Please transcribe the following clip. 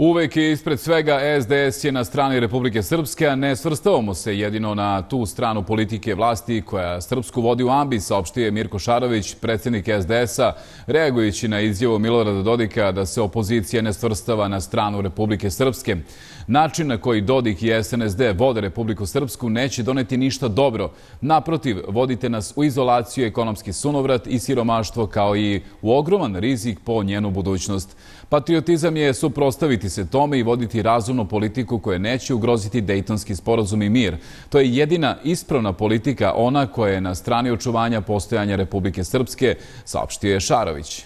Uvek je ispred svega SDS je na strani Republike Srpske, a ne svrstavamo se jedino na tu stranu politike vlasti koja Srpsku vodi u ambi, saopštije Mirko Šarović, predsjednik SDS-a, reagujući na izjavu Milorada Dodika da se opozicija ne svrstava na stranu Republike Srpske. Način na koji Dodik i SNSD vode Republiku Srpsku neće doneti ništa dobro. Naprotiv, vodite nas u izolaciju, ekonomski sunovrat i siromaštvo kao i u ogroman rizik po njenu budućnost. Patriotizam je suprostaviti se tome i voditi razumnu politiku koja neće ugroziti Dejtonski sporozum i mir. To je jedina ispravna politika, ona koja je na strani očuvanja postojanja Republike Srpske, saopštio je Šarović.